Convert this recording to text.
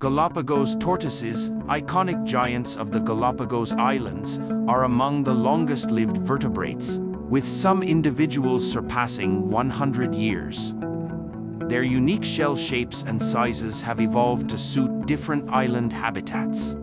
Galapagos tortoises, iconic giants of the Galapagos Islands, are among the longest-lived vertebrates, with some individuals surpassing 100 years. Their unique shell shapes and sizes have evolved to suit different island habitats.